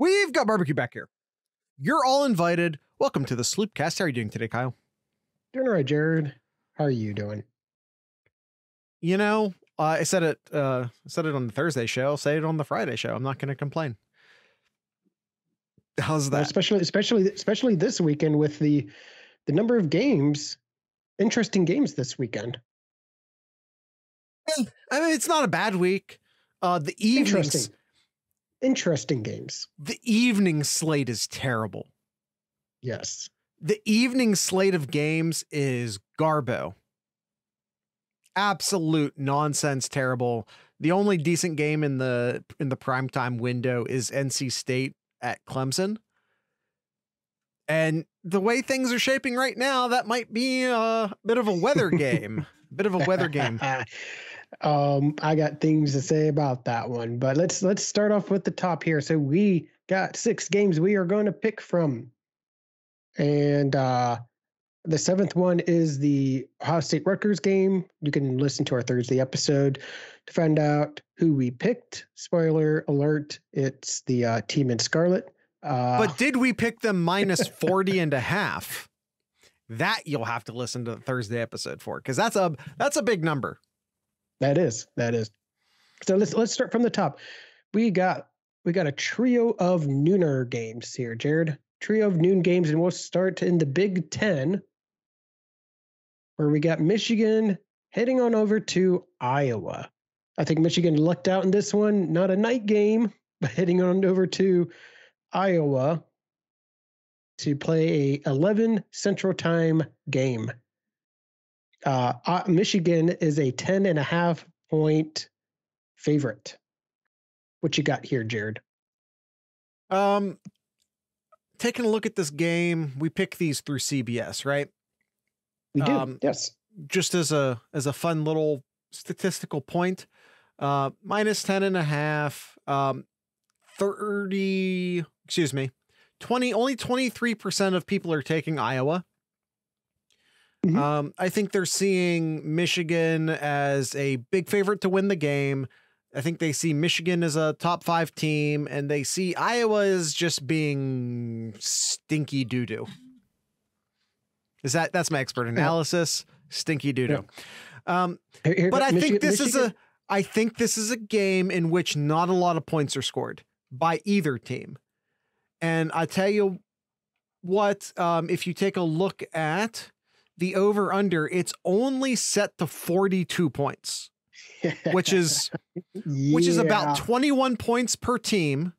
We've got barbecue back here. You're all invited. Welcome to the Sloopcast. How are you doing today, Kyle? Doing all right, Jared. How are you doing? You know, uh, I said it. Uh, I said it on the Thursday show. I'll say it on the Friday show. I'm not going to complain. How's that? especially, especially, especially this weekend with the the number of games, interesting games this weekend. I mean, it's not a bad week. Uh, the evenings, Interesting, games. the evening slate is terrible. Yes. The evening slate of games is garbo. Absolute nonsense, terrible. The only decent game in the in the primetime window is NC State at Clemson. And the way things are shaping right now, that might be a bit of a weather game. bit of a weather game. um, I got things to say about that one, but let's let's start off with the top here. So we got six games we are going to pick from, and uh, the seventh one is the Ohio State Rutgers game. You can listen to our Thursday episode to find out who we picked. Spoiler alert: it's the uh, team in Scarlet. Uh, But did we pick them minus 40 and a half? That you'll have to listen to the Thursday episode for because that's a that's a big number. That is, that is. So let's let's start from the top. We got we got a trio of nooner games here, Jared. Trio of noon games, and we'll start in the Big Ten, where we got Michigan heading on over to Iowa. I think Michigan lucked out in this one. Not a night game, but heading on over to Iowa to play a 11 Central Time game. Uh, uh, Michigan is a 10 and a half point favorite. What you got here, Jared? Um, taking a look at this game, we pick these through CBS, right? We do. Um, yes. Just as a as a fun little statistical point, uh, minus 10 and a half, um, 30, excuse me, 20, only 23% of people are taking Iowa. Mhm. Um, I think they're seeing Michigan as a big favorite to win the game. I think they see Michigan as a top five team, and they see Iowa as just being stinky doo doo. Is that that's my expert analysis? Stinky doo doo. Um, Here- here- but I Michi- think this is a I think this is a game in which not a lot of points are scored by either team. And I tell you what, um, if you take a look at the over under, it's only set to 42 points, which is which is about 21 points per team.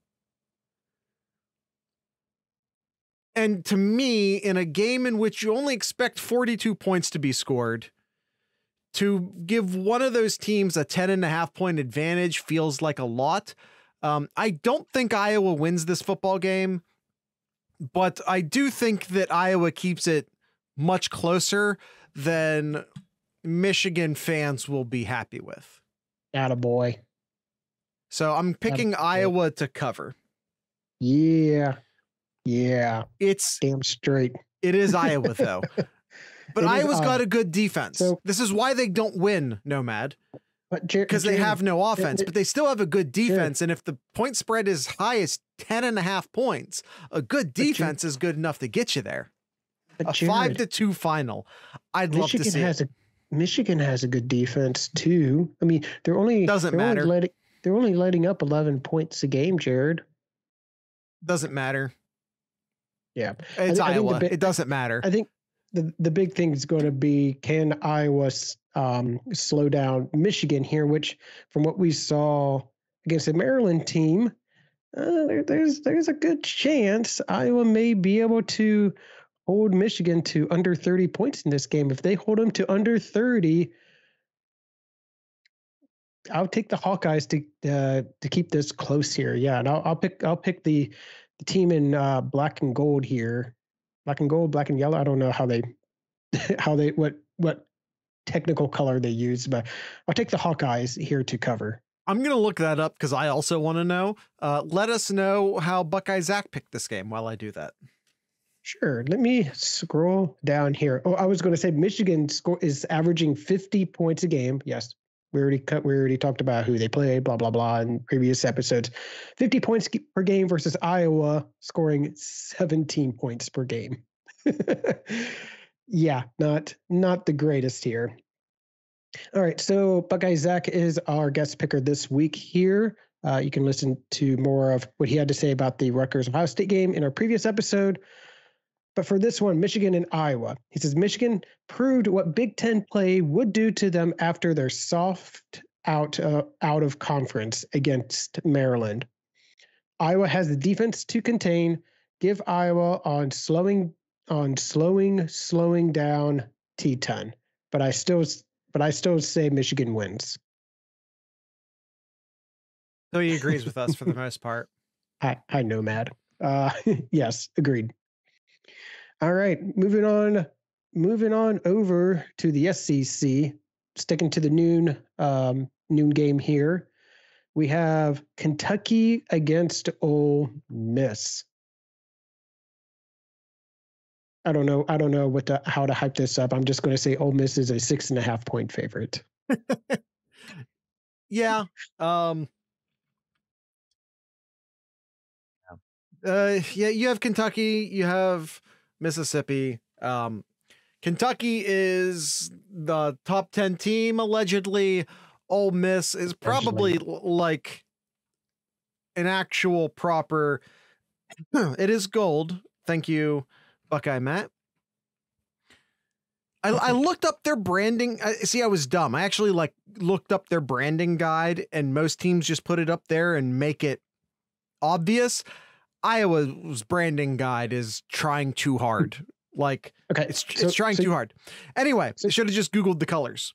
And to me, in a game in which you only expect 42 points to be scored, to give one of those teams a 10 and a half point advantage feels like a lot. Um, I don't think Iowa wins this football game, but I do think that Iowa keeps it much closer than Michigan fans will be happy with. Attaboy. So I'm picking That's- Iowa to cover. Yeah. Yeah. It's Damn straight. it is Iowa though. But It is Iowa's got a good defense. So- this is why they don't win, Nomad, because they have no offense, it- but they still have a good defense. And if the point spread is high as 10 and a half points, a good Jared- defense is good enough to get you there. But A five to two final. I'd love to Michigan see it. has a Michigan has a good defense too. I mean, they're only Doesn't they're only matter. letting- they're only letting up 11 points a game, Jared. Doesn't matter. Yeah. It's I think the Iowa. it doesn't matter. I think the the big thing is going to be can Iowa um, slow down Michigan here, which from what we saw against the Maryland team, uh, there, there's there's a good chance Iowa may be able to hold Michigan to under 30 points in this game. If they hold them to under 30, I'll take the Hawkeyes to uh, to keep this close here. Yeah, and I'll, I'll pick I'll pick the the team in uh, black and gold here black and gold, black and yellow. I don't know how they, how they, what, what technical color they use, but I'll take the Hawkeyes here to cover. I'm going to look that up because I also want to know. Uh, let us know how Buckeye Zach picked this game while I do that. Sure. Let me scroll down here. Oh, I was going to say Michigan score is averaging 50 points a game. Yes. We already cut. We already talked about who they played. Blah blah blah in previous episodes. Fifty points per game versus Iowa, scoring seventeen points per game. yeah, not not the greatest here. All right, so Buckeye Zach is our guest picker this week here. Uh, you can listen to more of what he had to say about the Rutgers Ohio State game in our previous episode. But for this one, Michigan and Iowa, he says Michigan proved what Big Ten play would do to them after their soft out uh, out of conference against Maryland. Iowa has the defense to contain. Give Iowa on slowing on slowing slowing down T10. But I still but I still say Michigan wins. So he agrees with us for the most part. Hi, hi, Nomad. Uh, yes, agreed. All right, moving on. Moving on over to the SEC. Sticking to the noon um, noon game here. We have Kentucky against Ole Miss. I don't know. I don't know what to, how to hype this up. I'm just going to say Ole Miss is a six and a half point favorite. yeah. Um, uh, yeah, you have Kentucky, you have Mississippi. Um, Kentucky is the top 10 team, allegedly. Ole Miss is probably like an actual proper. it is gold. Thank you, Buckeye Matt. I, I looked up their branding. I, see, I was dumb. I actually like looked up their branding guide, and most teams just put it up there and make it obvious. Iowa's branding guide is trying too hard. Like, okay, it's, so, it's trying so, too hard. Anyway, so, should have just Googled the colors.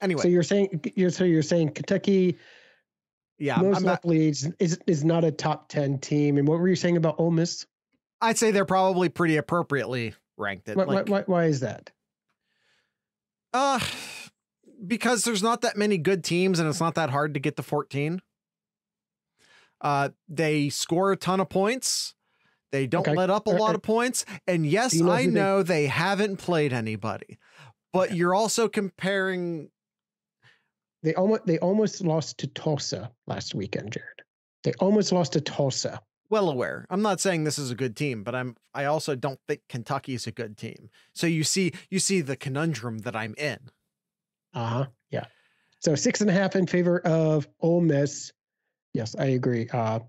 Anyway, so you're saying you're so you're saying Kentucky, yeah, most I'm likely not, is, is is not a top ten team. And what were you saying about Ole Miss? I'd say they're probably pretty appropriately ranked. Why, like, why, why is that? Uh, because there's not that many good teams, and it's not that hard to get to 14. Uh, they score a ton of points. They don't okay. let up a lot of points. And yes, you know I know they... they haven't played anybody, but you're also comparing. They almost they almost lost to Tulsa last weekend, Jared. They almost lost to Tulsa. Well aware. I'm not saying this is a good team, but I'm I also don't think Kentucky is a good team. So you see you see the conundrum that I'm in. Uh-huh. Yeah. So six and a half in favor of Ole Miss. Yes, I agree. Uh,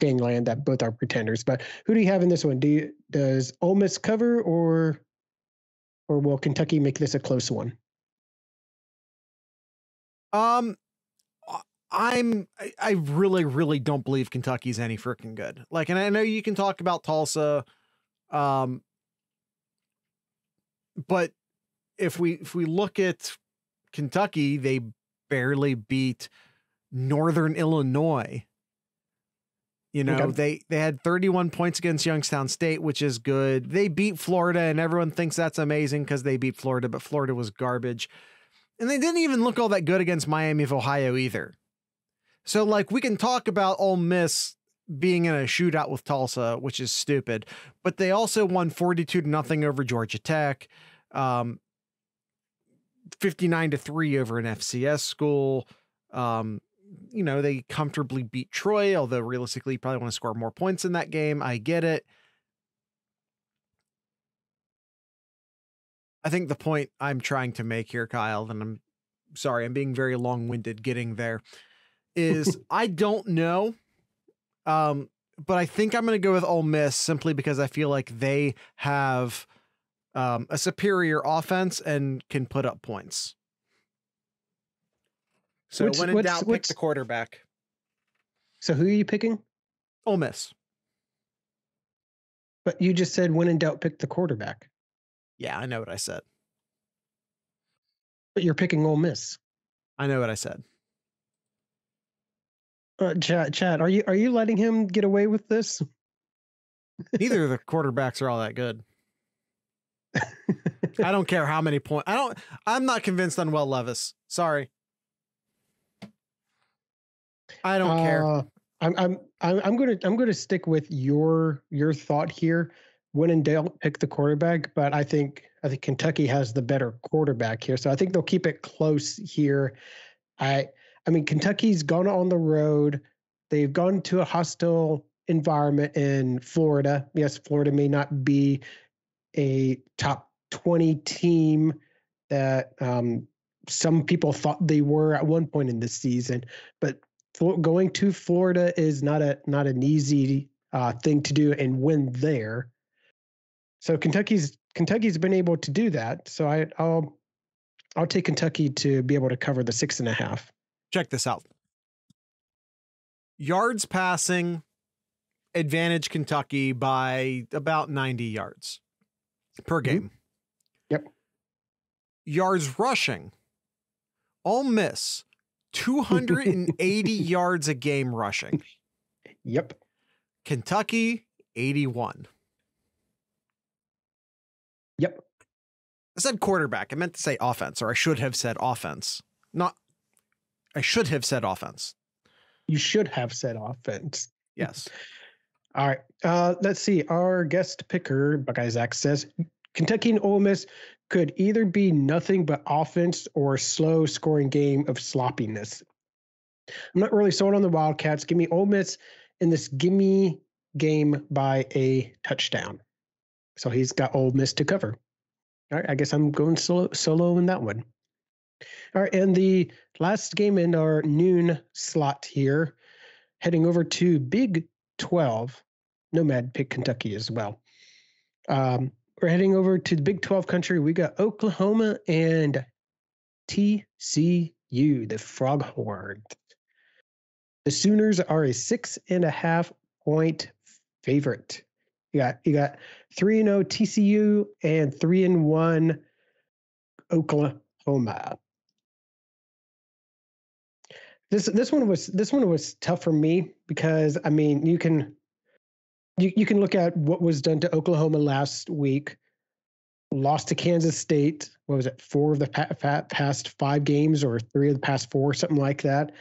gangland that both are pretenders. But who do you have in this one? Do you, does Ole Miss cover or or will Kentucky make this a close one? Um, I'm I, really really don't believe Kentucky's any freaking good. Like, and I know you can talk about Tulsa, um, but if we if we look at Kentucky, they barely beat Northern Illinois. You know, okay. they they had 31 points against Youngstown State, which is good. They beat Florida, and everyone thinks that's amazing because they beat Florida, but Florida was garbage. And they didn't even look all that good against Miami of Ohio either. So, like, we can talk about Ole Miss being in a shootout with Tulsa, which is stupid, but they also won 42 to nothing over Georgia Tech, um, 59 to 3 over an FCS school. Um, you know, they comfortably beat Troy, although realistically, you probably want to score more points in that game. I get it. I think the point I'm trying to make here, Kyle, and I'm sorry, I'm being very long winded getting there, is I don't know. Um, but I think I'm going to go with Ole Miss simply because I feel like they have um, a superior offense and can put up points. So when in doubt, pick the quarterback. So who are you picking? Ole Miss. But you just said when in doubt, pick the quarterback. Yeah, I know what I said. But you're picking Ole Miss. I know what I said. Uh, Chad, Chad, are you are you letting him get away with this? Neither of the quarterbacks are all that good. I don't care how many points. I don't. I'm not convinced on Will Levis. Sorry. I don't uh, care. I'm I'm I'm gonna I'm gonna stick with your your thought here. When in doubt, pick the quarterback. But I think I think Kentucky has the better quarterback here, so I think they'll keep it close here. I I mean Kentucky's gone on the road. They've gone to a hostile environment in Florida. Yes, Florida may not be a top 20 team that um, some people thought they were at one point in this season, but going to Florida is not a not an easy uh, thing to do and win there. So Kentucky's Kentucky's been able to do that. So I, I'll I'll take Kentucky to be able to cover the six and a half. Check this out. Yards passing, advantage Kentucky by about 90 yards per mm-hmm. game. Yep. Yards rushing, Ole Miss, 280 yards a game rushing. Yep. Kentucky, 81. Yep. I said quarterback. I meant to say offense, or I should have said offense. Not, I should have said offense. You should have said offense. Yes. All right. Uh, let's see. Our guest picker, Buckeye Zach, says Kentucky and Ole Miss could either be nothing but offense or a slow scoring game of sloppiness. I'm not really sold on the Wildcats. Give me Ole Miss in this gimme game by a touchdown. So he's got Ole Miss to cover. All right, I guess I'm going solo, solo in that one. All right, and the last game in our noon slot here, heading over to Big 12. Nomad pick Kentucky as well. Um, we're heading over to the Big 12 country. We got Oklahoma and TCU, the Froghorns. The Sooners are a six and a half point favorite. You got you got three and zero oh TCU and three and one Oklahoma. This this one was this one was tough for me because I mean you can you, you can look at what was done to Oklahoma last week. Lost to Kansas State. What was it? Four of the pa- past five games, or three of the past four, something like that.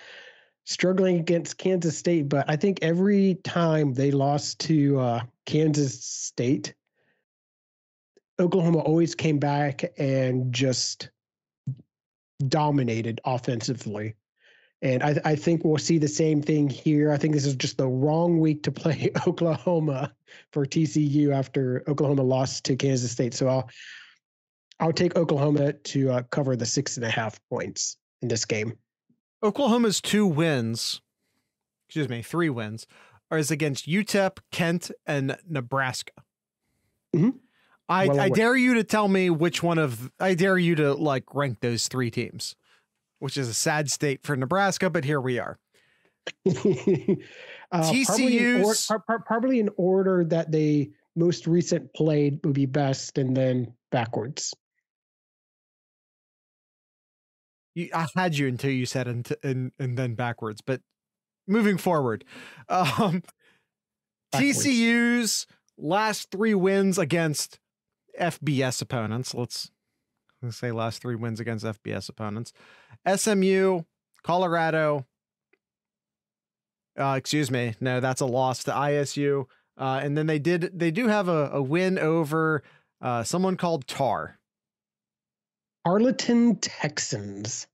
Struggling against Kansas State, but I think every time they lost to uh, Kansas State, Oklahoma always came back and just dominated offensively. And I, I, think we'll see the same thing here. I think this is just the wrong week to play Oklahoma for TCU after Oklahoma lost to Kansas State. So I'll I'll take Oklahoma to uh, cover the six and a half points in this game. Oklahoma's two wins, excuse me, three wins, are against UTEP, Kent, and Nebraska. Mm-hmm. I, well, I dare you to tell me which one of I dare you to like rank those three teams which is a sad state for Nebraska, but here we are. uh, TCU's probably in, or, probably in order that they most recent played would be best, and then backwards. You, I had you until you said and, and and then backwards, but moving forward, um, TCU's last three wins against FBS opponents. Let's let's say last three wins against FBS opponents. SMU, Colorado. Uh, excuse me. No, that's a loss to ISU. Uh, and then they did they do have a, a win over uh, someone called Tar. Tarleton Texans.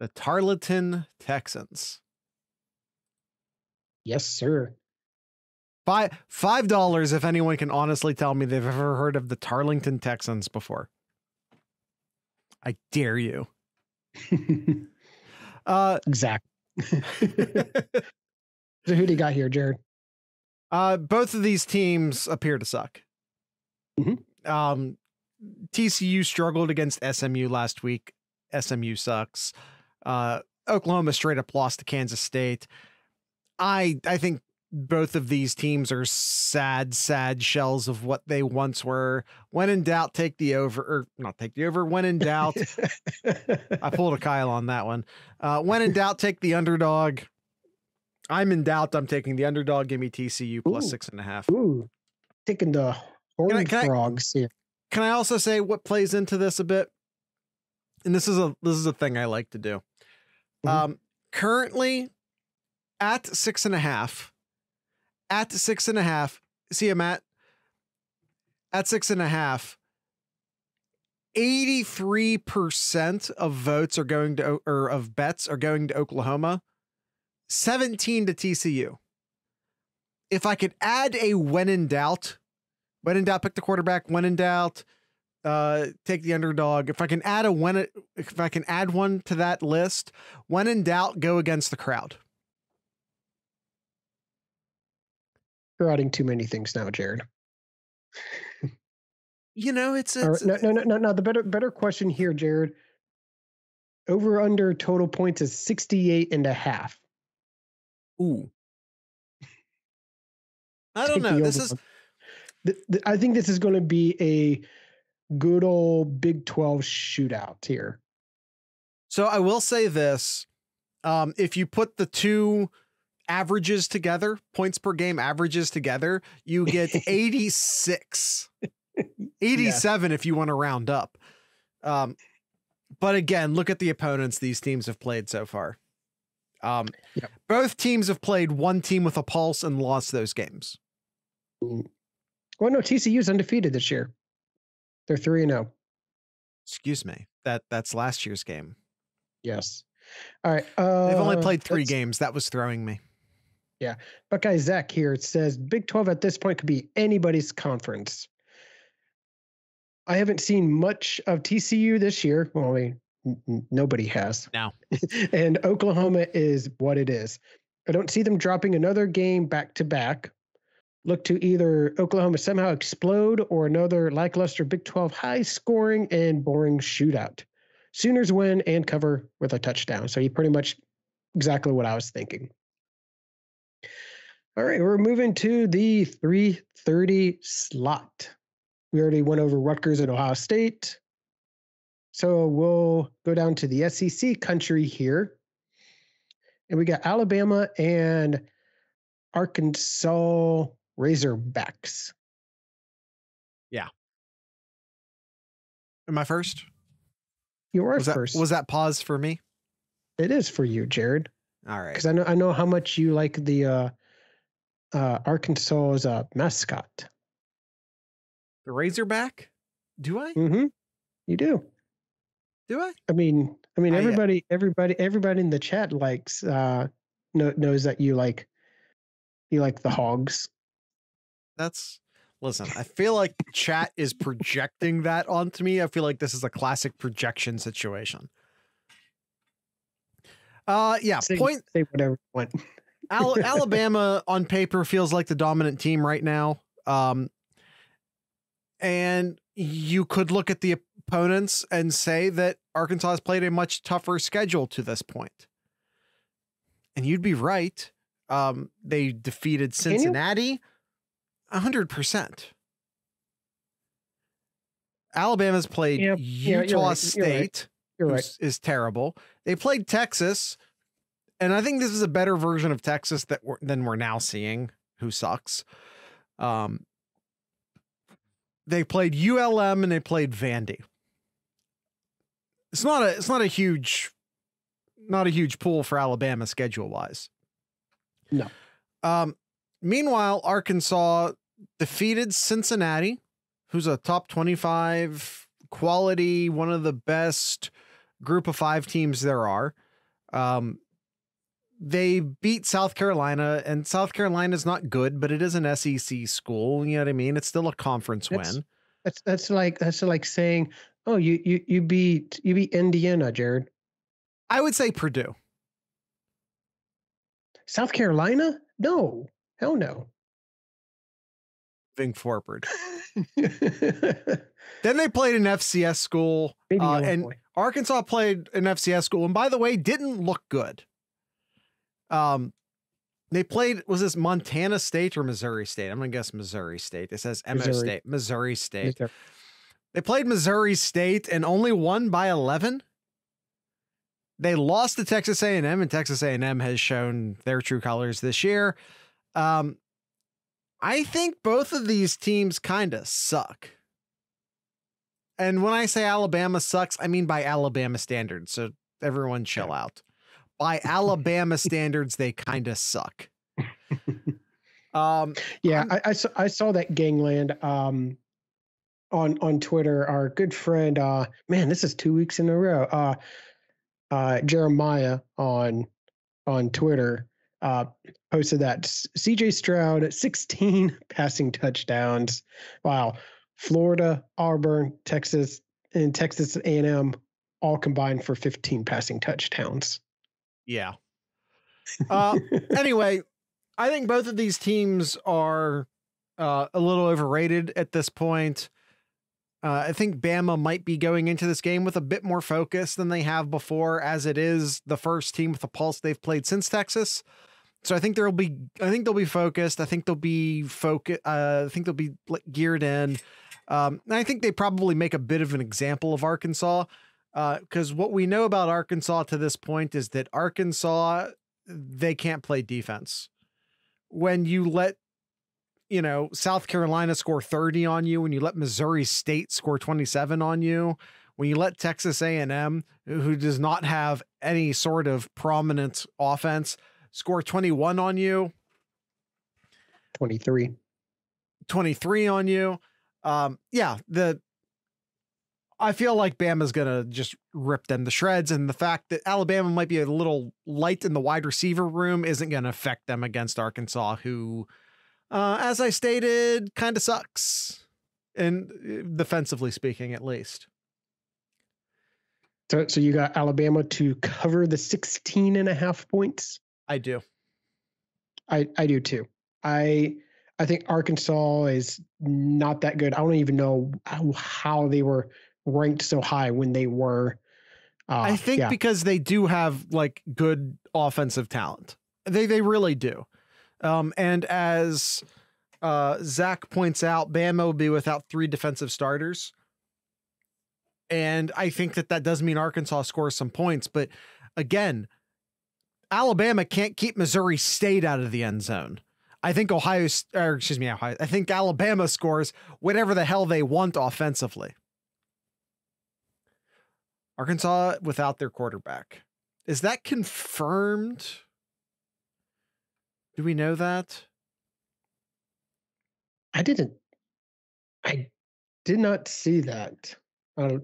The Tarleton Texans. Yes, sir. Five five dollars if anyone can honestly tell me they've ever heard of the Tarleton Texans before. I dare you. uh, exactly. so who do you got here, Jared? Uh, both of these teams appear to suck. Mm-hmm. Um, TCU struggled against SMU last week. SMU sucks. Uh, Oklahoma straight up lost to Kansas State. I I think both of these teams are sad, sad shells of what they once were. When in doubt, take the over, or not take the over. When in doubt, I pulled a Kyle on that one. Uh, when in doubt, take the underdog. I'm in doubt. I'm taking the underdog. Give me TCU plus ooh, six and a half. Ooh, taking the horned frogs I, here. Can I also say what plays into this a bit? And this is a this is a thing I like to do. Mm-hmm. Um, currently at six and a half at six and a half. See him at at six and a half. 83% of votes are going to or of bets are going to Oklahoma, 17 to TCU. If I could add a when in doubt, when in doubt, pick the quarterback, when in doubt, uh, take the underdog. If I can add a when if I can add one to that list, when in doubt, go against the crowd. You're adding too many things now, Jared. you know, it's, it's no, no, no, no, no. The better, better question here, Jared. Over under total points is 68 and a half. Ooh. I don't know. This is. The, the, I think this is going to be a good old Big 12 shootout here. So I will say this. Um, if you put the two averages together, points per game averages together, you get 86. 87 yeah. if you want to round up. Um, but again, look at the opponents these teams have played so far. Um, yep. Both teams have played one team with a pulse and lost those games. Well, no, TCU's undefeated this year. They're three and zero. Oh. Excuse me. That that's last year's game. Yes. All right. Uh, They've only played three games. That was throwing me. Yeah. Buckeye Zach here it says Big 12 at this point could be anybody's conference. I haven't seen much of TCU this year. Well, I mean, nobody has. Now. and Oklahoma is what it is. I don't see them dropping another game back to back. Look to either Oklahoma somehow explode or another lackluster Big 12 high scoring and boring shootout. Sooners win and cover with a touchdown. So you pretty much exactly what I was thinking. All right, we're moving to the 330 slot. We already went over Rutgers and Ohio State. So we'll go down to the SEC country here. And we got Alabama and Arkansas Razorbacks. Yeah. Am I first? You are was first. That, was that pause for me? It is for you, Jared. All right. Because I know I know how much you like the uh, uh, Arkansas's uh, mascot. The Razorback? Do I? Mm-hmm. You do. Do I? I mean, I mean, everybody, I, everybody, everybody in the chat likes uh, know, knows that you like you like the hogs. That's listen. I feel like chat is projecting that onto me. I feel like this is a classic projection situation. Uh, yeah. Say, point. Say whatever you want. Al- Alabama on paper feels like the dominant team right now. Um, and you could look at the opponents and say that Arkansas has played a much tougher schedule to this point. And you'd be right. Um, they defeated Cincinnati 100%. Alabama's played yep. Utah yeah, right. State, You're right. is terrible. They played Texas, and I think this is a better version of Texas that we're, than we're now seeing, who sucks. Um, they played ULM and they played Vandy. It's not a it's not a huge not a huge pool for Alabama schedule wise. No. Um, meanwhile, Arkansas defeated Cincinnati, who's a top 25 quality, one of the best group of five teams there are. Um, they beat South Carolina, and South Carolina is not good, but it is an SEC school. You know what I mean? It's still a conference that's, win. That's that's like that's like saying, oh, you you you beat you beat Indiana, Jared. I would say Purdue. South Carolina? No, hell no. Moving forward. then they played an FCS school, uh, and. Arkansas played an FCS school, and by the way, didn't look good. Um, they played was this Montana State or Missouri State? I'm gonna guess Missouri State. It says MO Missouri. State, Missouri State. Missouri. They played Missouri State and only won by 11. They lost to Texas A&M, and Texas A&M has shown their true colors this year. Um, I think both of these teams kind of suck. And when I say Alabama sucks, I mean by Alabama standards. So everyone chill out by Alabama standards, they kind of suck. Um, yeah, I, I, saw I saw that gangland. Um, on on Twitter, our good friend, uh, man, this is two weeks in a row. Uh, uh, Jeremiah on on Twitter uh, posted that CJ Stroud 16 passing touchdowns. Wow, Florida, Auburn, Texas, and Texas A&M all combined for 15 passing touchdowns. Yeah. Uh, anyway, I think both of these teams are uh, a little overrated at this point. Uh, I think Bama might be going into this game with a bit more focus than they have before, as it is the first team with a pulse they've played since Texas. So I think there'll be, I think they'll be focused. I think they'll be focused. Uh, I think they'll be geared in. Um, and I think they probably make a bit of an example of Arkansas, because uh, what we know about Arkansas to this point is that Arkansas they can't play defense. When you let you know, South Carolina score 30 on you, when you let Missouri State score 27 on you, when you let Texas A&M, who does not have any sort of prominent offense, score 21 on you, 23 23 on you. Um, yeah, the I feel like Bama's gonna just rip them to shreds, and the fact that Alabama might be a little light in the wide receiver room isn't gonna affect them against Arkansas, who uh, as I stated, kind of sucks. And uh, defensively speaking, at least. So, so you got Alabama to cover the 16 and a half points? I do. I, I do too. I I think Arkansas is not that good. I don't even know how they were ranked so high when they were. Uh, I think yeah. because they do have like good offensive talent. They they really do. Um, and as uh, Zach points out, Bama will be without three defensive starters. And I think that that does mean Arkansas scores some points. But again, Alabama can't keep Missouri State out of the end zone. I think Ohio, or excuse me, Ohio, I think Alabama scores whatever the hell they want offensively. Arkansas without their quarterback. Is that confirmed? Do we know that? I didn't. I did not see that. I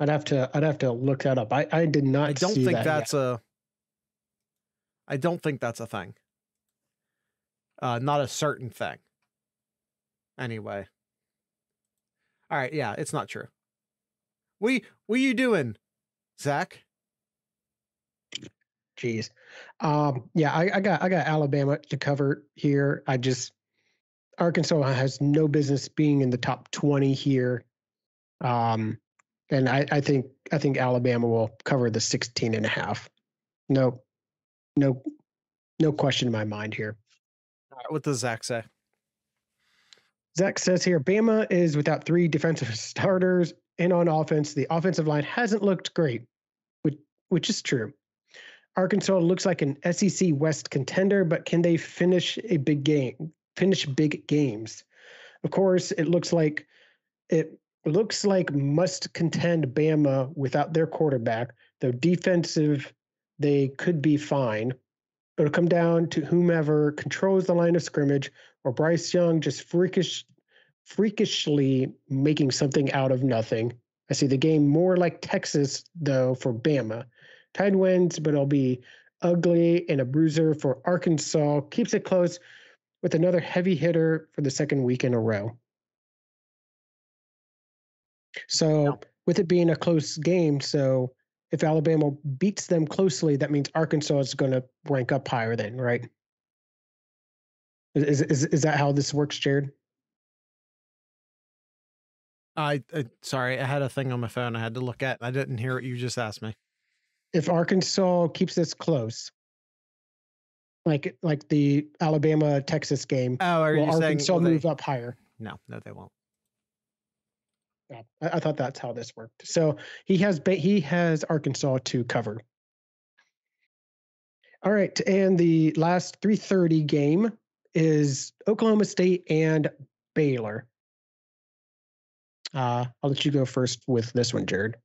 I'd have to. I'd have to look that up. I, I did not. I don't think that that's yet. a. I don't think that's a thing. Uh, not a certain thing. Anyway. All right. Yeah, it's not true. We what are you doing, Zach? Jeez. Um, yeah, I, I got I got Alabama to cover here. I just Arkansas has no business being in the top 20 here. Um, and I, I think I think Alabama will cover the 16 and a half. No, no, no question in my mind here. what does Zach say? Zach says here Bama is without three defensive starters and on offense. The offensive line hasn't looked great, which, which is true. Arkansas looks like an SEC West contender, but can they finish a big game? Finish big games? Of course, it looks like it looks like must contend Bama without their quarterback. Though defensive, they could be fine. It'll come down to whomever controls the line of scrimmage, or Bryce Young just freakish, freakishly making something out of nothing. I see the game more like Texas, though, for Bama. Tide wins, but it'll be ugly and a bruiser for Arkansas. Keeps it close with another heavy hitter for the second week in a row. So, with it being a close game, so if Alabama beats them closely, that means Arkansas is going to rank up higher, then, right? Is, is, is that how this works, Jared? I, I sorry, I had a thing on my phone I had to look at. I didn't hear what you just asked me if Arkansas keeps this close, like like the Alabama Texas game, oh, are will you Arkansas saying, move they, up higher? No, no, they won't. Yeah, I, I, thought that's how this worked. So he has he has Arkansas to cover. All right, and the last 3:30 game is Oklahoma State and Baylor. Uh, I'll let you go first with this one, Jared.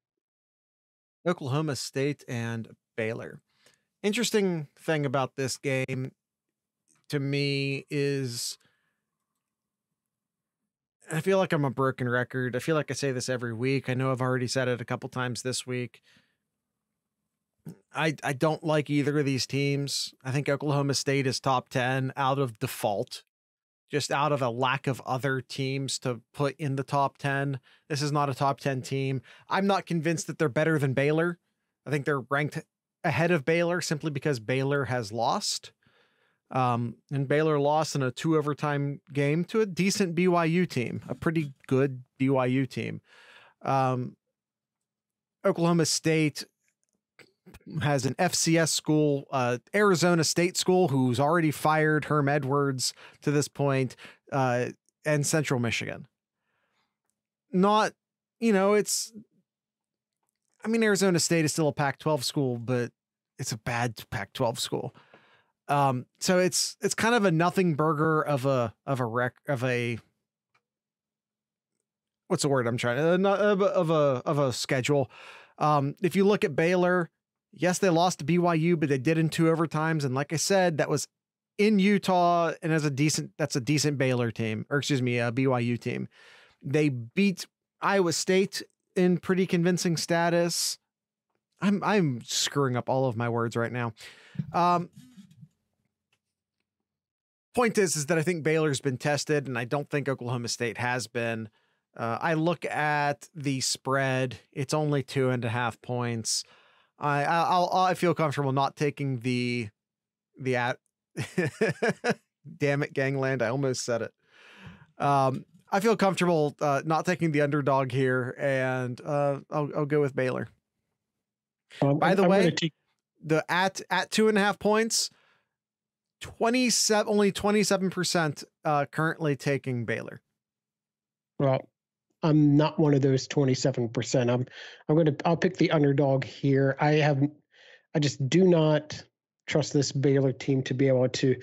Oklahoma State and Baylor. Interesting thing about this game to me is I feel like I'm a broken record. I feel like I say this every week. I know I've already said it a couple times this week. I I don't like either of these teams. I think Oklahoma State is top 10 out of default. Just out of a lack of other teams to put in the top 10. This is not a top 10 team. I'm not convinced that they're better than Baylor. I think they're ranked ahead of Baylor simply because Baylor has lost. Um, and Baylor lost in a two overtime game to a decent BYU team, a pretty good BYU team. Um, Oklahoma State has an FCS school, uh, Arizona State school, who's already fired Herm Edwards to this point, uh, and Central Michigan. Not, you know, it's, I mean, Arizona State is still a Pac 12 school, but it's a bad Pac 12 school. Um, so it's it's kind of a nothing burger of a of a rec of a what's the word I'm trying to uh, of a, of a of a schedule. Um, if you look at Baylor, yes, they lost to BYU, but they did in two overtimes, and like I said, that was in Utah, and as a decent that's a decent Baylor team, or excuse me, a BYU team. They beat Iowa State in pretty convincing status. I'm I'm screwing up all of my words right now. Um, point is is that I think Baylor's been tested, and I don't think Oklahoma State has been. Uh, I look at the spread; it's only two and a half points. I I'll, i feel comfortable not taking the the at. Damn it, gangland! I almost said it. Um, I feel comfortable uh, not taking the underdog here, and uh, I'll I'll go with Baylor. Um, By the I'm way, the at at two and a half points 27 only 27% uh, currently taking Baylor. Well, I'm not one of those 27%. I'm I'm going to I'll pick the underdog here. I have I just do not trust this Baylor team to be able to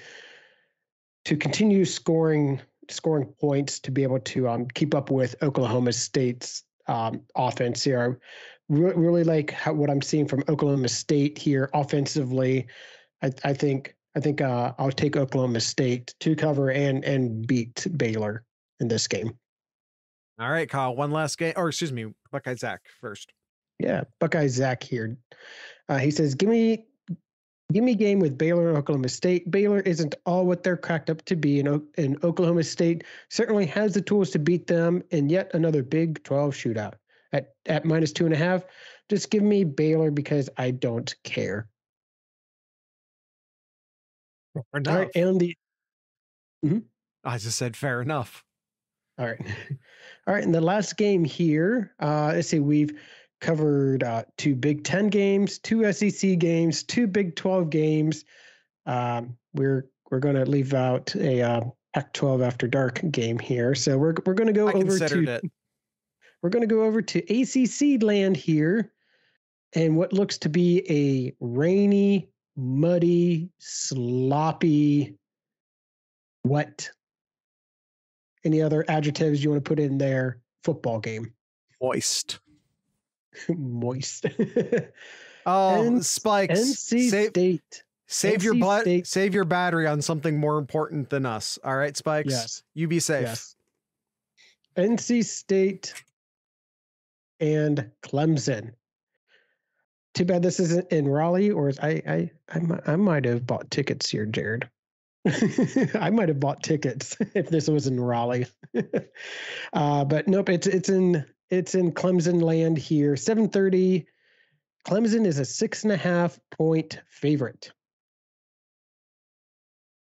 to continue scoring scoring points to be able to um, keep up with Oklahoma State's um, offense here. I re- really like how, what I'm seeing from Oklahoma State here offensively. I, I think I think uh, I'll take Oklahoma State to cover and and beat Baylor in this game. All right, Kyle. One last game, or excuse me, Buckeye Zach first. Yeah, Buckeye Zach here. Uh, he says, "Give me, give me game with Baylor and Oklahoma State. Baylor isn't all what they're cracked up to be, and, and Oklahoma State certainly has the tools to beat them in yet another Big 12 shootout at at minus two and a half. Just give me Baylor because I don't care." Fair enough. All right, and the mm-hmm. I just said fair enough. All right. All right. And the last game here, uh, let's see, we've covered uh, two Big Ten games, two SEC games, two Big 12 games. Um, we're we're going to leave out a uh, Pac-12 After Dark game here, so we're we're going to go I over to it. we're going to go over to ACC land here, and what looks to be a rainy muddy, sloppy, wet. Any other adjectives you want to put in there? Football game. Moist. Moist. oh, N- spikes. NC save, State. Save NC your butt. Save your battery on something more important than us. All right, Spikes. Yes. You be safe. Yes. NC State and Clemson. Too bad this isn't in Raleigh, or is, I I I, I might have bought tickets here, Jared. I might have bought tickets if this was in Raleigh, uh, but nope. It's it's in it's in Clemson land here. Seven thirty. Clemson is a six and a half point favorite.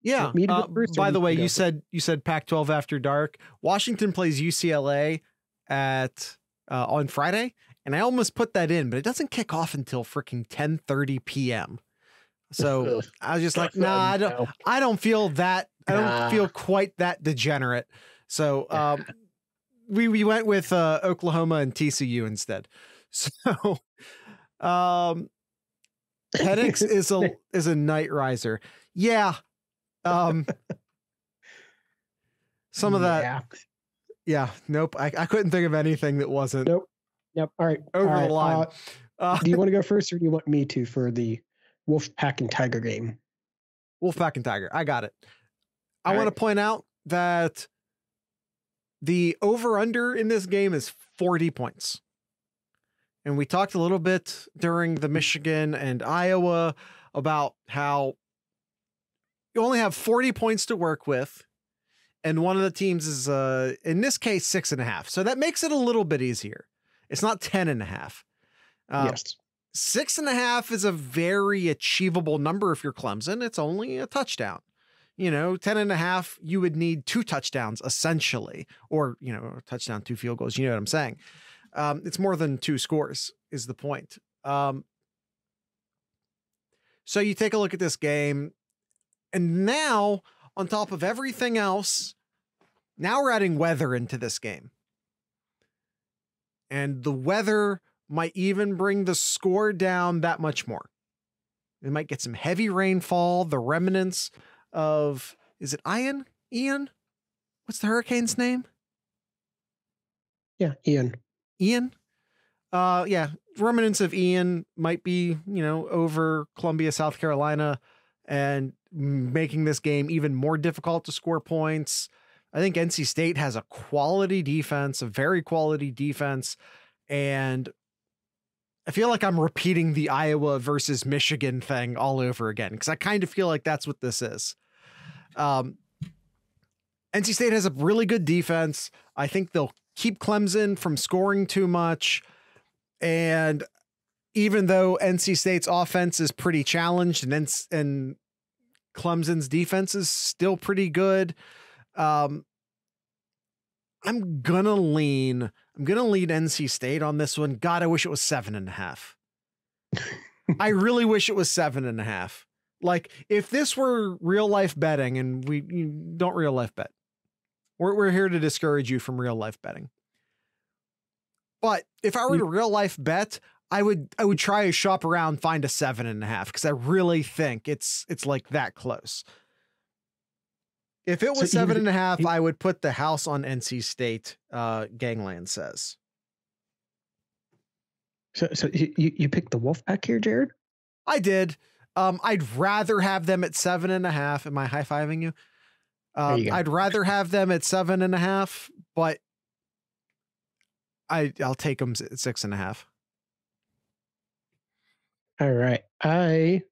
Yeah. Uh, by the way, you said you said Pac-12 after dark. Washington plays UCLA at uh, on Friday, and I almost put that in, but it doesn't kick off until freaking 10:30 p.m. So I was just like, nah, I don't I don't feel that I don't feel quite that degenerate. So um we we went with uh Oklahoma and TCU instead. So um Penix is a is a night riser. Yeah. Um some of that yeah, yeah nope. I, I couldn't think of anything that wasn't nope. Yep. All right. Over All right. the line. Uh, uh, do you want to go first or do you want me to for the Wolf Pack and Tiger game? Wolf Pack and Tiger. I got it. I want right. to point out that The over under in this game is 40 points. And we talked a little bit during the Michigan and Iowa about how you only have 40 points to work with. And one of the teams is, uh, in this case, six and a half. So that makes it a little bit easier. It's not 10 and a half. Uh, yes. Six and a half is a very achievable number if you're Clemson. It's only a touchdown. You know, 10 and a half, you would need two touchdowns essentially, or, you know, a touchdown, two field goals. You know what I'm saying? Um, it's more than two scores, is the point. Um, so you take a look at this game, and now, on top of everything else, now we're adding weather into this game. And the weather might even bring the score down that much more. We might get some heavy rainfall, the remnants of is it Ian? Ian? What's the hurricane's name? Yeah, Ian. Ian? Uh yeah, remnants of Ian might be, you know, over Columbia, South Carolina and making this game even more difficult to score points. I think NC State has a quality defense, a very quality defense and I feel like I'm repeating the Iowa versus Michigan thing all over again because I kind of feel like that's what this is. Um, NC State has a really good defense. I think they'll keep Clemson from scoring too much. And even though NC State's offense is pretty challenged and and Clemson's defense is still pretty good, um, I'm gonna lean I'm gonna lead NC State on this one. God, I wish it was seven and a half. I really wish it was seven and a half. Like if this were real life betting, and we don't real life bet, we're we're here to discourage you from real life betting. But if I were mm. to real life bet, I would I would try to shop around, find a seven and a half because I really think it's it's like that close. If it was so seven even, and a half, I would put the house on NC State. Uh, Gangland says. So, so you you picked the Wolfpack here, Jared? I did. Um, I'd rather have them at seven and a half. Am I high fiving you? Um, you I'd rather have them at seven and a half, but I I'll take them at six and a half. All right, I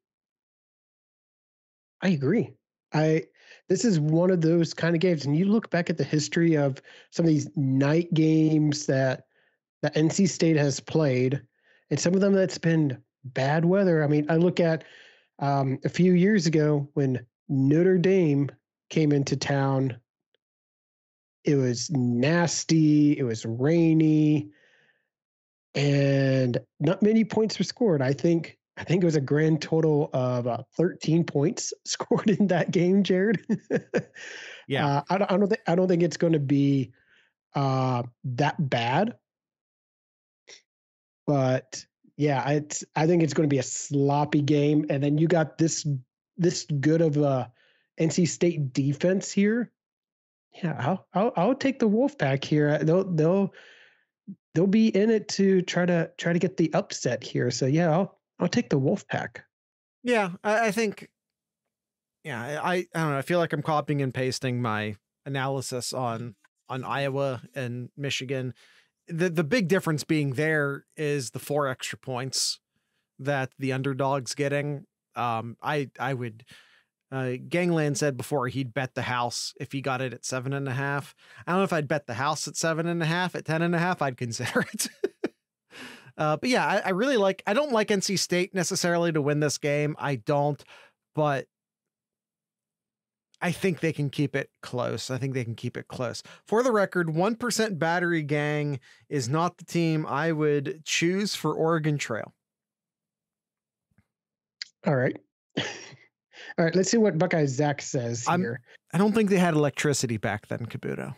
I agree. I this is one of those kind of games. And you look back at the history of some of these night games that that NC State has played, and some of them that's been bad weather. I mean, I look at um, a few years ago when Notre Dame came into town. It was nasty. It was rainy, and not many points were scored. I think I think it was a grand total of uh, 13 points scored in that game, Jared. yeah, uh, I, don't, I don't think I don't think it's going to be uh, that bad, but yeah, it's I think it's going to be a sloppy game, and then you got this this good of a NC State defense here. Yeah, I'll I'll, I'll take the Wolfpack here. They'll they'll they'll be in it to try to try to get the upset here. So yeah, I'll I'll take the wolf pack. Yeah, I, I think. Yeah, I I don't know. I feel like I'm copying and pasting my analysis on on Iowa and Michigan. The the big difference being there is the four extra points that the underdog's getting. Um, I I would. Uh, Gangland said before he'd bet the house if he got it at seven and a half. I don't know if I'd bet the house at seven and a half. At ten and a half, I'd consider it. Uh, but yeah, I, I really like. I don't like NC State necessarily to win this game. I don't, but I think they can keep it close. I think they can keep it close. For the record, 1% Battery Gang is not the team I would choose for Oregon Trail. All right. All right, let's see what Buckeye Zach says here. I'm, I do not think they had electricity back then, Kabuto.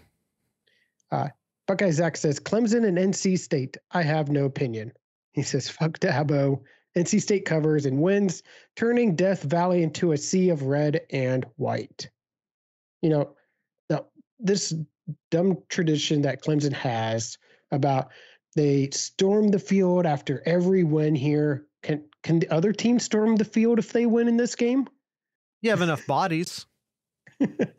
Uh, Buckeye Zach says Clemson and NC State. I have no opinion. He says fuck Dabo. NC State covers and wins, turning Death Valley into a sea of red and white. You know, now this dumb tradition that Clemson has about they storm the field after every win here. Can can the other team storm the field if they win in this game? You have enough bodies. That'd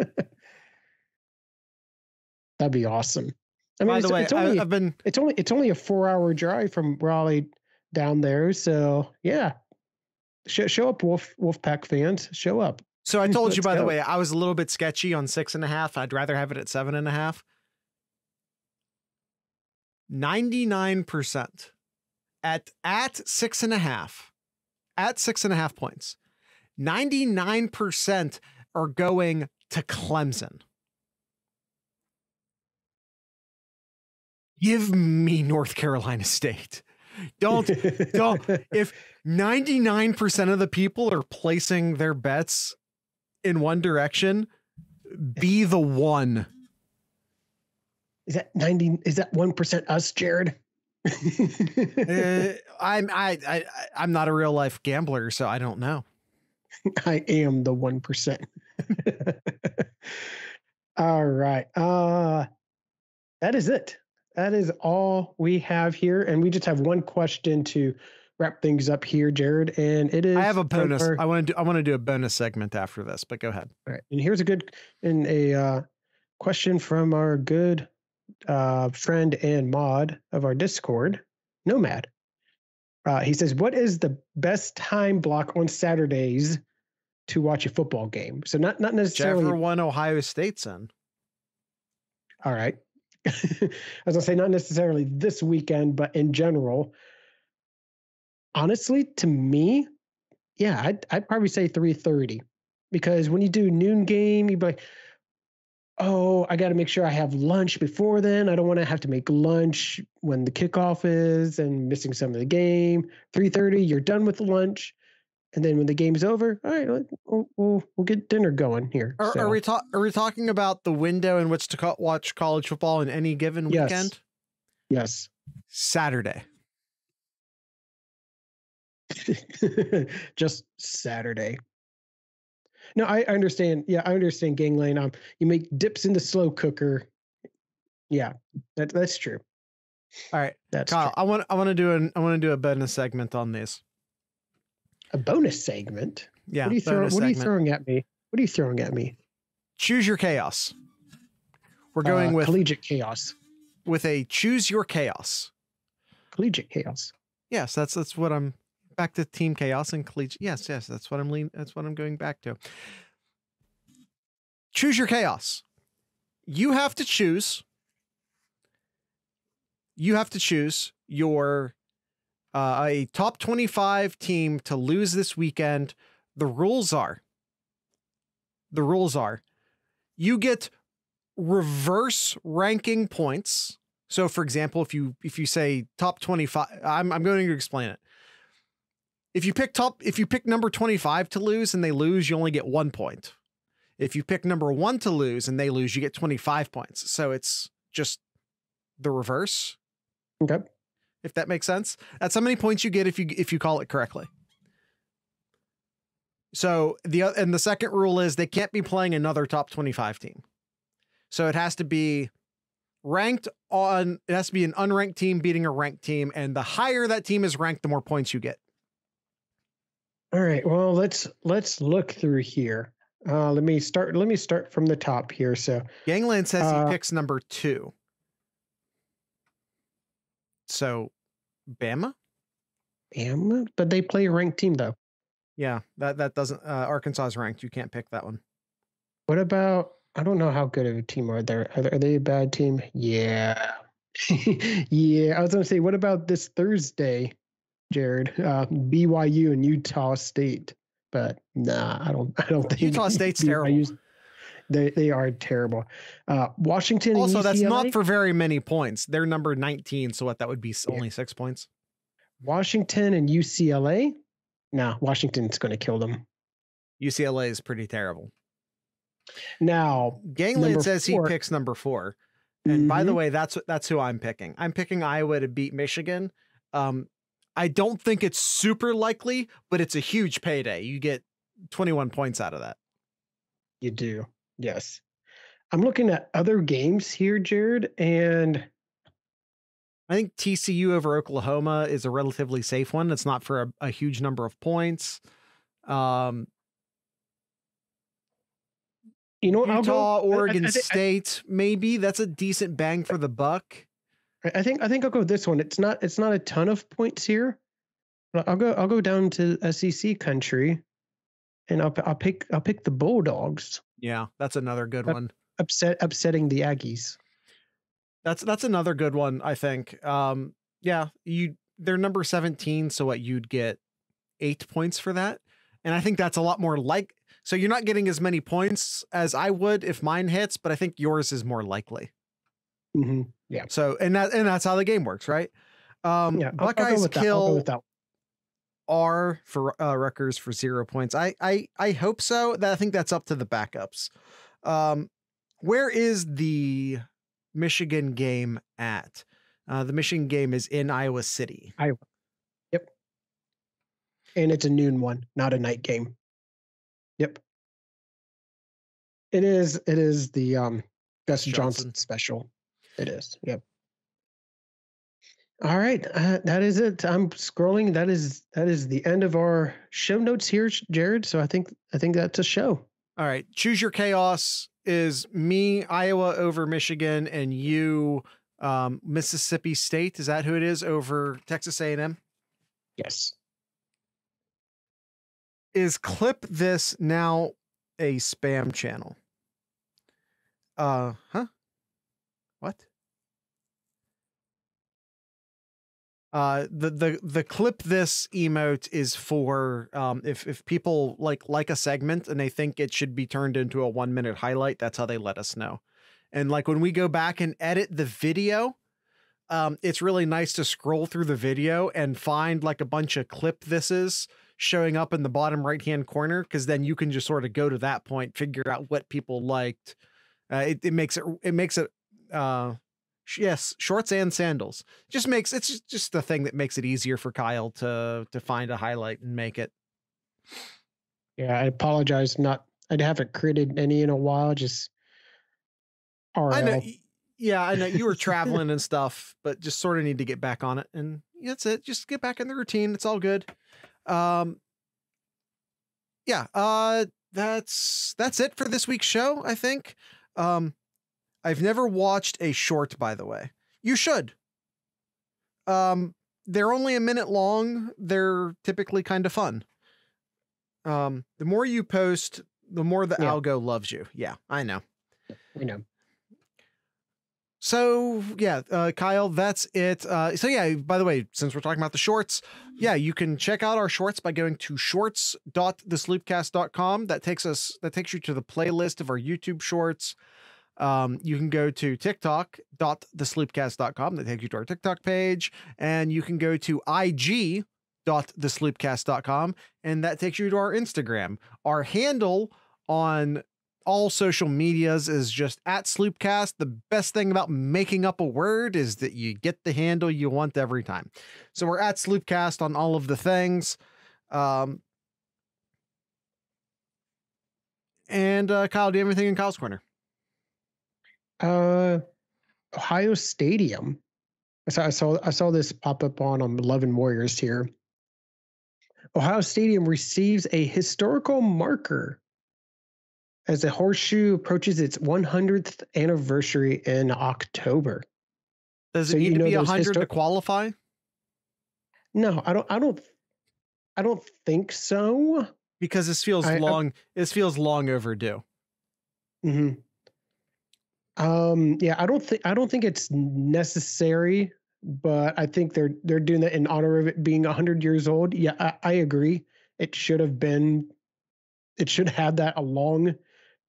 be awesome. I mean, By it's, the way, it's only I, have been it's only it's only a four hour drive from Raleigh down there. So yeah, show, show up, Wolf Wolfpack fans. Show up. so I told you by the way, I was a little bit sketchy on six and a half. I'd rather have it at seven and a half. 99% at at six and a half. At six and a half points. 99% are going to Clemson. Give me North Carolina State. Don't don't if 99% of the people are placing their bets in one direction, be the one. Is that ninety? Is that one percent us, Jared? Uh, I'm I, I I'm not a real life gambler, so I don't know. I am the one percent. all right. Uh that is it. That is all we have here. And we just have one question to wrap things up here, Jared. And it is I have a bonus. our- I want to do I want to do a bonus segment after this, but go ahead. All right. And here's a good and a uh, question from our good uh, friend and mod of our Discord, Nomad. Uh, he says, "What is the best time block on Saturdays to watch a football game?" So not not necessarily. Whichever one Ohio State's in. All right. As I say, not necessarily this weekend, but in general. Honestly, to me, yeah, I'd, I'd probably say 3:30 because when you do noon game, you'd be like, oh, I got to make sure I have lunch before then. I don't want to have to make lunch when the kickoff is and missing some of the game. 3:30, you're done with lunch. And then when the game's over, all right, we'll, we'll, we'll get dinner going here. Are, So- are we ta- are we talking about the window in which to co- watch college football in any given Yes. weekend? Yes. Saturday. just Saturday. No, I, I understand. Yeah, I understand gangland. Um, you make dips in the slow cooker. Yeah, that that's true. All right, That's Kyle. true. I want I want to do an I want to do a bonus segment on these. A bonus segment. Yeah, what are you throwing? What are you throwing at me? What are you throwing at me? Choose your chaos. We're going Uh, with collegiate chaos. with a choose your chaos. Collegiate chaos. Yes, that's that's what I'm back to team chaos and collegiate. Yes, yes, that's what I'm lean. That's what I'm going back to. Choose your chaos. You have to choose. You have to choose your uh, a top 25 team to lose this weekend. The rules are. The rules are, you get reverse ranking points. So for example, if you if you say top 25, I'm I'm going to explain it. If you pick top if you pick number 25 to lose and they lose, you only get 1 point. If you pick number 1 to lose and they lose, you get 25 points. So it's just the reverse, Okay. If that makes sense. That's how many points you get if you if you call it correctly. So the and the second rule is they can't be playing another top 25 team. So it has to be ranked on it has to be an unranked team beating a ranked team and the higher that team is ranked the more points you get. All right. Well, let's let's look through here. Uh, let me start. Let me start from the top here. So Gangland says Uh, he picks number 2. So Bama? Bama, but they play a ranked team though. Yeah, that that doesn't uh, Arkansas is ranked. You can't pick that one. What about? I don't know how good of a team are they. Are they, are they a bad team? Yeah, yeah. I was gonna say, what about this Thursday, Jared? Uh, BYU and Utah State. But nah, I don't. I don't think Utah State's terrible. They they are terrible. Uh, Washington. and Also, that's not for very many points. They're number 19, so what that would be Yeah. only 6 points. Washington and UCLA. Nah, Washington's going to kill them. UCLA is pretty terrible. Now, Gangland says four. he picks number 4. And by the mhm, way, that's that's who I'm picking. I'm picking Iowa to beat Michigan. Um, I don't think it's super likely, but it's a huge payday. You get 21 points out of that. you do. Yes. I'm looking at other games here, Jared, and I think TCU over Oklahoma is a relatively safe one. It's not for a, a huge number of points. Um, You know what? Utah, go, I- I- Oregon I, I- State, maybe that's a decent bang for the buck. I think I think I'll go with this one. It's not it's not a ton of points here. I'll go I'll go down to SEC country, and I'll I'll pick I'll pick the Bulldogs, Yeah, that's another good one. upset upsetting the Aggies. That's that's another good one. I think. Um, yeah, you they're number seventeen, so what you'd get eight points for that, and I think that's a lot more like. So you're not getting as many points as I would if mine hits, but I think yours is more likely. hmm Yeah. So and that and that's how the game works, right? Um, Yeah, I'll, I'll go Buckeyes with that. I'll go kill. R for uh, Rutgers for zero points. I I I hope so. That I think that's up to the backups. Um, where is the Michigan game at? Uh, the Michigan game is in Iowa City. Iowa. Yep. And it's a noon one, not a night game. Yep. It is. It is the um Gus Johnson. Johnson special. It is. Yep. All right, uh, that is it. I'm scrolling. That is that is the end of our show notes here, Jared. So I think I think that's a show. All right, choose your chaos is me Iowa over Michigan and you um, Mississippi State. Is that who it is over Texas A&M? Yes. is clip this now a spam channel? Uh huh? What? Uh the the the clip this emote is for um if if people like like a segment and they think it should be turned into a 1 minute highlight that's how they let us know. And like when we go back and edit the video um it's really nice to scroll through the video and find like a bunch of clip thises showing up in the bottom right hand corner because then you can just sort of go to that point figure out what people liked uh, it, it makes it it makes it uh yes shorts and sandals just makes it's just, just the thing that makes it easier for kyle to to find a highlight and make it Yeah, I apologize. Not I haven't created any in a while. Just RL. i know yeah i know you were traveling and stuff but just sort of need to get back on it and that's it just get back in the routine it's all good um yeah uh that's that's it for this week's show i think um i've never watched a short by the way you should um they're only a minute long they're typically kind of fun um the more you post the more the Yeah. algo loves you yeah i know You know. so yeah, uh, Kyle, that's it. Uh, so yeah, by the way, since we're talking about the shorts, yeah, you can check out our shorts by going to shorts.thesloopcast.com. That takes us that takes you to the playlist of our YouTube shorts. Um, you can go to tiktok.thesloopcast.com. That takes you to our TikTok page. And you can go to ig.thesloopcast.com. And that takes you to our Instagram. Our handle on all social medias is just at Sloopcast. The best thing about making up a word is that you get the handle you want every time. So we're at Sloopcast on all of the things. Um, and uh, Kyle, do you have anything in Kyle's corner? Uh, Ohio Stadium. I saw, I saw I saw this pop up on um, Eleven Warriors here. Ohio Stadium receives a historical marker as the horseshoe approaches its 100th anniversary in October. Does it So need you to be those 100 to qualify? No, I don't. I don't. I don't think so. Because this feels I- I- long. this feels long overdue. hmm Um, yeah, I don't think I don't think it's necessary, but I think they're they're doing that in honor of it being hundred years old. Yeah, I, I agree. It should have been. It should have that a long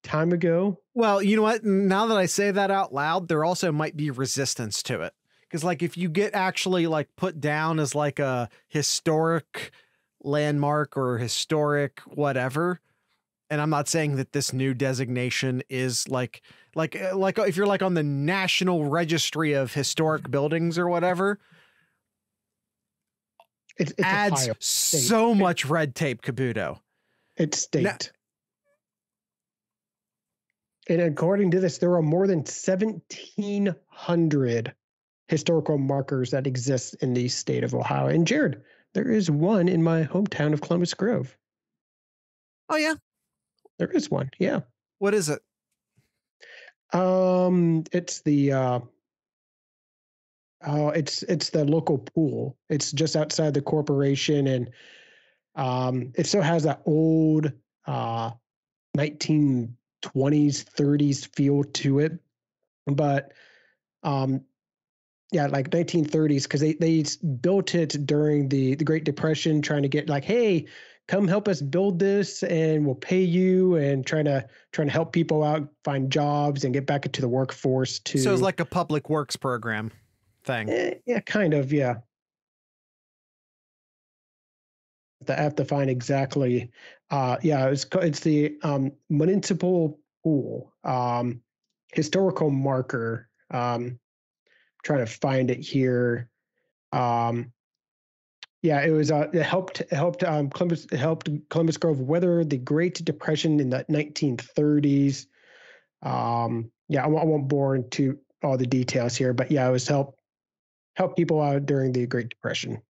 time ago. Well, you know what? Now that I say that out loud, there also might be resistance to it. Because, like, if you get actually like put down as like a historic landmark or historic whatever, and I'm not saying that this new designation is like like uh, like if you're like on the National Registry of Historic Buildings or whatever, It it's adds so much red tape, Kabuto. It's state. and according to this, there are more than seventeen hundred historical markers that exist in the state of Ohio. And Jared, there is one in my hometown of Columbus Grove. Oh yeah, There is one. Yeah. what is it? Um, it's the uh, oh, it's it's the local pool. It's just outside the corporation, and um, it still has that old uh, 1920s, 30s feel to it. But um, yeah, like 1930s, because they they built it during the the Great Depression, trying to get like, hey, come help us build this and we'll pay you and trying to trying to help people out find jobs and get back into the workforce too so it's like a public works program thing. Eh, yeah kind of yeah. I have to find exactly uh yeah it's it's the um municipal pool um historical marker um trying to find it here um yeah, it was. Uh, it helped. Helped. Um, Columbus. Helped Columbus Grove weather the Great Depression in the 1930s. Um, yeah, I won't, I won't bore into all the details here, but yeah, it was help help people out during the Great Depression.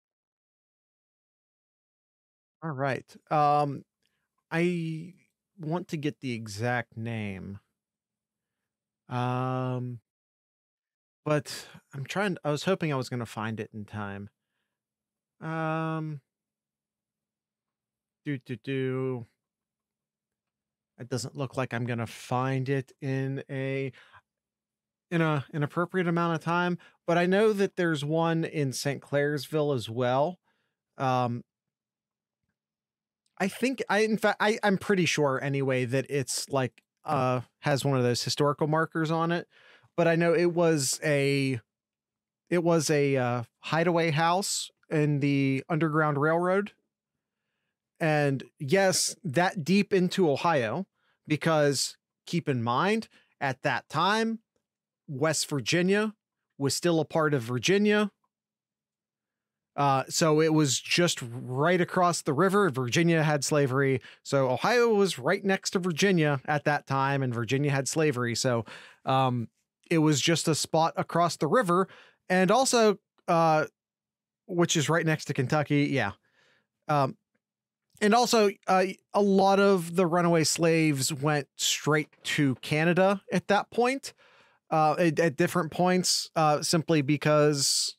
All right. Um, I want to get the exact name. Um, but I'm trying. I was hoping I was going to find it in time. Um, do do do. It doesn't look like I'm gonna find it in a in a an appropriate amount of time, but I know that there's one in St. Clairsville as well. Um, I think I in fact I I'm pretty sure anyway that it's like uh has one of those historical markers on it, but I know it was a it was a uh, hideaway house in the Underground Railroad. And yes, that deep into Ohio, because keep in mind, at that time, West Virginia was still a part of Virginia. Uh, so it was just right across the river. Virginia had slavery. So Ohio was right next to Virginia at that time, and Virginia had slavery. So um, it was just a spot across the river. And also, uh, which is right next to Kentucky. Yeah. Um, and also, uh, a lot of the runaway slaves went straight to Canada at that point, uh, at, at different points, uh, simply because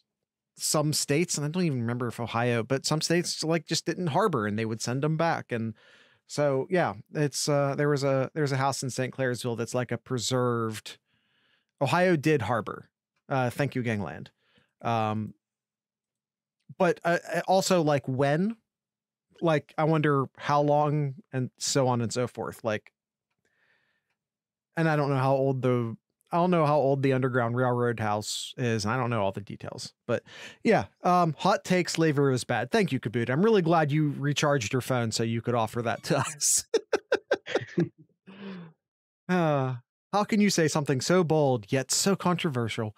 some states, and I don't even remember if Ohio, but some states like just didn't harbor and they would send them back. And so, yeah, it's uh, there was a there's a house in St. Clairsville that's like a preserved. Ohio did harbor. Uh, thank you, Gangland. Um, but uh, uh, also like when? Like i wonder how long and so on and so forth like and i don't know how old the i don't know how old the underground railroad house is i don't know all the details but yeah um hot take slavery was bad. Thank you kaboot. I'm really glad you recharged your phone so you could offer that to us. Uh, how can you say something so bold yet so controversial?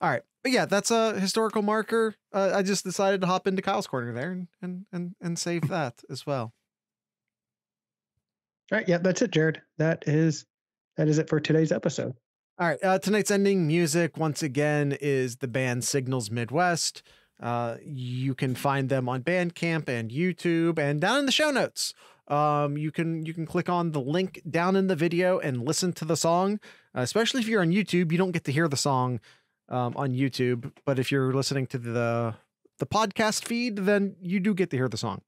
All right but yeah, that's a historical marker. Uh, I just decided to hop into Kyle's corner there and and and, and save that as well. All right, yeah, that's it, Jared. That is that is it for today's episode. All right, uh, tonight's ending music once again is the band Signals Midwest. Uh, you can find them on Bandcamp and YouTube, and down in the show notes, um, you can you can click on the link down in the video and listen to the song. Uh, especially if you're on YouTube, you don't get to hear the song um, on YouTube. But if you're listening to the the podcast feed, then you do get to hear the song.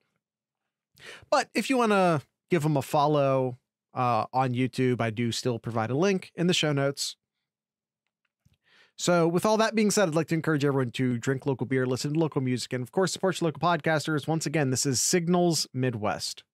But if you want to give them a follow uh, on YouTube, I do still provide a link in the show notes. So, with all that being said, I'd like to encourage everyone to drink local beer, listen to local music, and of course, support your local podcasters. Once again, this is Signals Midwest.